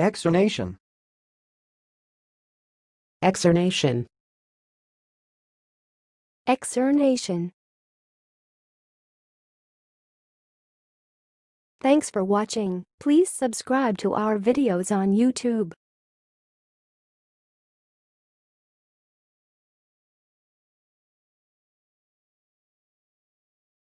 Exernation. Exornation Exornation Thanks for watching. Please subscribe to our videos on YouTube.